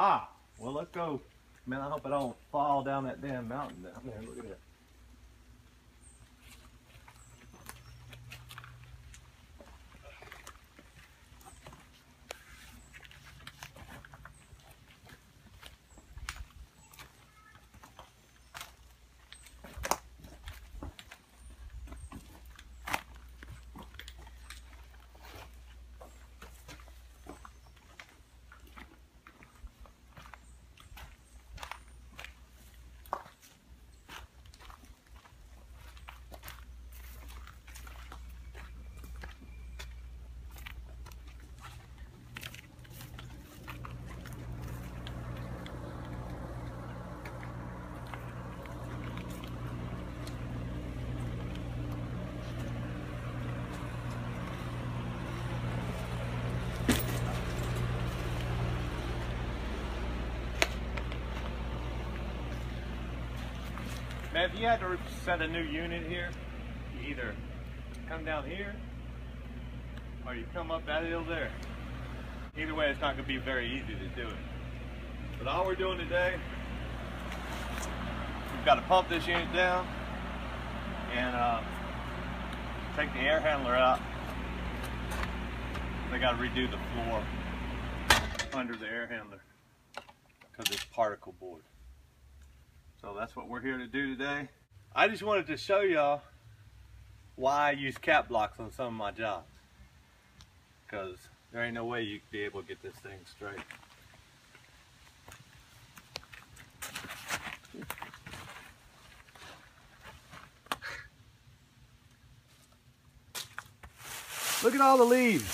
Ah, well let's go. Man, I hope I don't fall down that damn mountain down there. Look at that. If you had to set a new unit here, you either come down here or you come up that hill there. Either way, it's not going to be very easy to do it. But all we're doing today, we've got to pump this unit down and uh, take the air handler out. They got to redo the floor under the air handler because it's particle board. So that's what we're here to do today. I just wanted to show y'all why I use cap blocks on some of my jobs. Because there ain't no way you'd be able to get this thing straight. Look at all the leaves.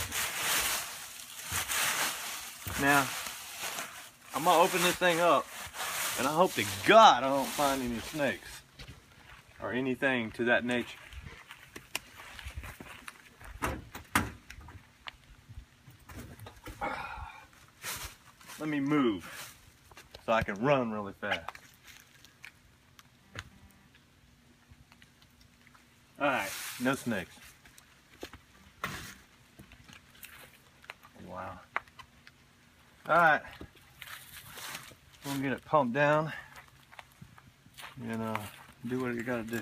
Now, I'm gonna open this thing up and I hope to God I don't find any snakes or anything to that nature. Let me move so I can run really fast. Alright, no snakes. Wow. Alright. We'll get it pumped down and uh, do what you gotta do.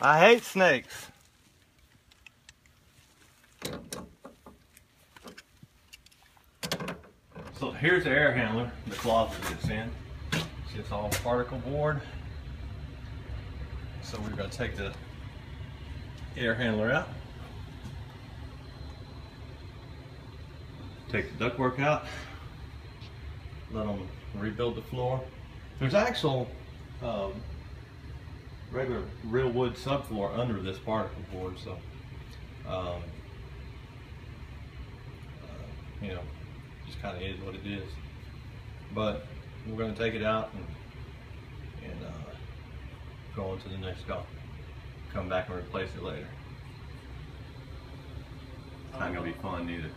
I hate snakes. So here's the air handler, the closet it's in. See it's all particle board. So we're gonna take the air handler out. Take the ductwork out. Let them rebuild the floor. There's actual um, regular real wood subfloor under this particle board, so um, uh, you know, just kind of is what it is. But we're going to take it out and, and uh, go on to the next job. Come back and replace it later. It's not going to be fun either.